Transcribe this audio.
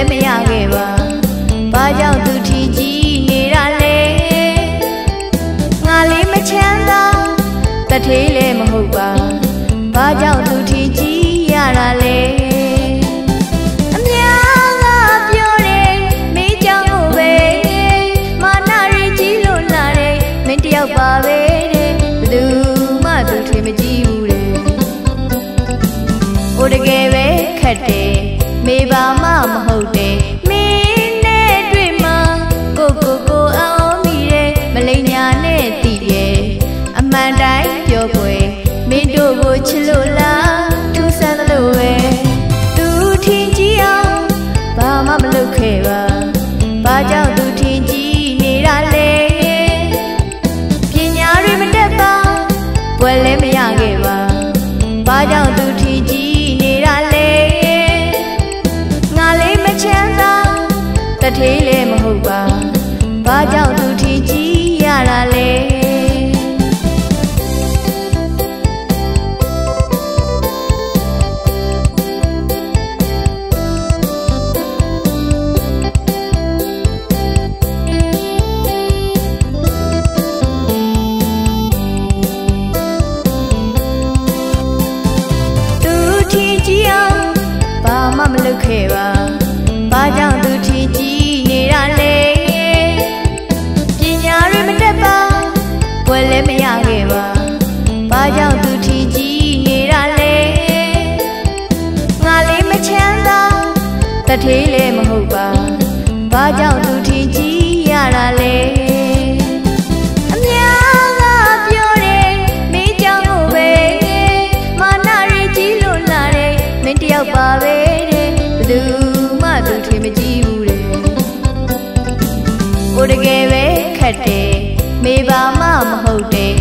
လည်းမရခဲ့ပါဘာကြောင့်သူထီကြည့်နေတာလဲငါလေးမချမ်းသာတထေးလည်းမဟုတ်ပါဘာကြောင့် ကြောင့်သူထီကြည့်နေတာလေငါလေးမချမ်းသာတထေးလည်းမဟုတ်ပါဘာကြောင့်သူထီကြည့် ကြောင့်သူထီကြည့်နေတာလေငါလေးမချမ်းသာတထေးလည်းမဟုတ်ပါဘာကြောင့်သူထီကြည့်ရတာလဲပါပဲတဲ့ဘသူမှသူထင်မကြည့်ဘူးတဲ့ကိုတကယ်ပဲခက်တယ်မေပါမှမဟုတ်တယ်